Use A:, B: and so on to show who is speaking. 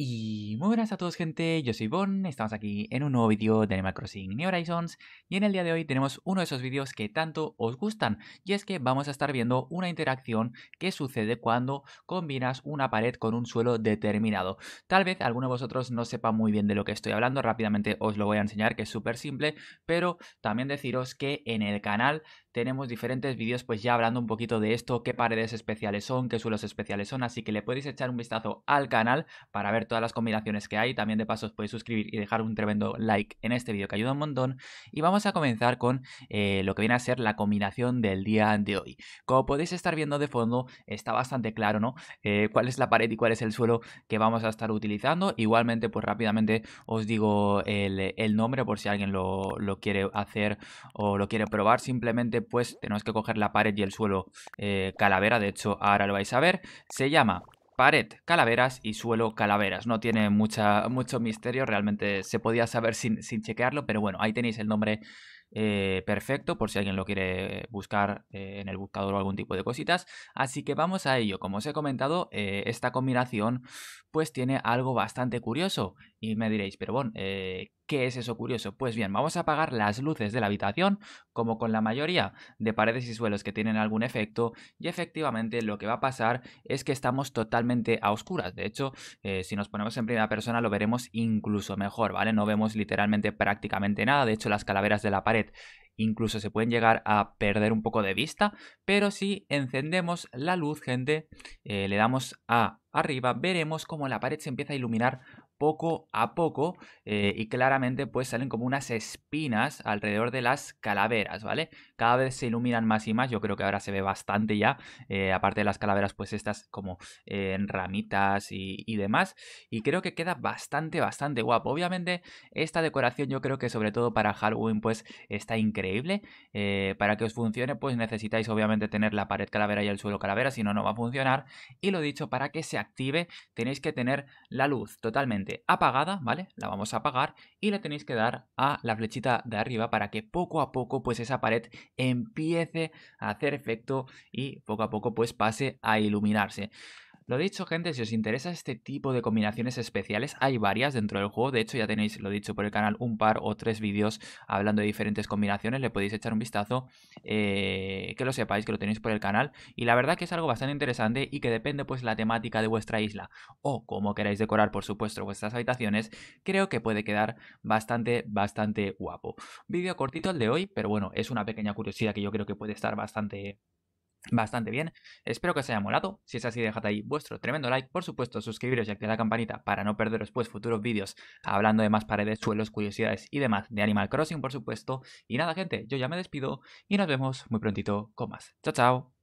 A: Y muy buenas a todos gente, yo soy Bon, estamos aquí en un nuevo vídeo de Animal Crossing New Horizons. Y en el día de hoy tenemos uno de esos vídeos que tanto os gustan. Y es que vamos a estar viendo una interacción que sucede cuando combinas una pared con un suelo determinado. Tal vez alguno de vosotros no sepa muy bien de lo que estoy hablando, rápidamente os lo voy a enseñar que es súper simple, pero también deciros que en el canal tenemos diferentes vídeos pues ya hablando un poquito de esto, qué paredes especiales son, qué suelos especiales son, así que le podéis echar un vistazo al canal para ver todas las combinaciones que hay. También de paso os podéis suscribir y dejar un tremendo like en este vídeo que ayuda un montón. Y vamos a comenzar con eh, lo que viene a ser la combinación del día de hoy. Como podéis estar viendo de fondo, está bastante claro, ¿no? Eh, cuál es la pared y cuál es el suelo que vamos a estar utilizando. Igualmente, pues rápidamente os digo el, nombre por si alguien lo, quiere hacer o lo quiere probar. Simplemente, pues tenemos que coger la pared y el suelo eh, calavera. De hecho, ahora lo vais a ver. Se llama pared calaveras y suelo calaveras. No tiene mucha, mucho misterio, realmente se podía saber sin, sin chequearlo, pero bueno, ahí tenéis el nombre eh, perfecto por si alguien lo quiere buscar eh, en el buscador o algún tipo de cositas. Así que vamos a ello. Como os he comentado, eh, esta combinación pues tiene algo bastante curioso. Y me diréis, pero bueno, ¿qué es eso curioso? Pues bien, vamos a apagar las luces de la habitación, como con la mayoría de paredes y suelos que tienen algún efecto, y efectivamente lo que va a pasar es que estamos totalmente a oscuras. De hecho, si nos ponemos en primera persona lo veremos incluso mejor, ¿vale? No vemos literalmente prácticamente nada. De hecho, las calaveras de la pared incluso se pueden llegar a perder un poco de vista, pero si encendemos la luz, gente, eh, le damos a arriba, veremos como la pared se empieza a iluminar poco a poco eh, y claramente pues salen como unas espinas alrededor de las calaveras, ¿vale? Cada vez se iluminan más y más, yo creo que ahora se ve bastante ya, eh, aparte de las calaveras pues estas como en ramitas y, y, demás y creo que queda bastante, bastante guapo. Obviamente esta decoración yo creo que sobre todo para Halloween pues está increíble, eh, para que os funcione pues necesitáis obviamente tener la pared calavera y el suelo calavera, si no, no va a funcionar y lo dicho, para que se active tenéis que tener la luz totalmente apagada, ¿vale? La vamos a apagar y le tenéis que dar a la flechita de arriba para que poco a poco pues esa pared empiece a hacer efecto y poco a poco pues pase a iluminarse. Lo dicho, gente, si os interesa este tipo de combinaciones especiales, hay varias dentro del juego. De hecho, ya tenéis, lo dicho por el canal, un par o tres vídeos hablando de diferentes combinaciones. Le podéis echar un vistazo, eh, que lo sepáis, que lo tenéis por el canal. Y la verdad que es algo bastante interesante y que depende pues la temática de vuestra isla o como queráis decorar, por supuesto, vuestras habitaciones, creo que puede quedar bastante, bastante guapo. Vídeo cortito el de hoy, pero bueno, es una pequeña curiosidad que yo creo que puede estar bastante bastante bien. Espero que os haya molado. Si es así, dejad ahí vuestro tremendo like. Por supuesto, suscribiros y activar la campanita para no perderos pues futuros vídeos hablando de más paredes, suelos, curiosidades y demás de Animal Crossing, por supuesto. Y nada, gente, yo ya me despido y nos vemos muy prontito con más. Chao, chao.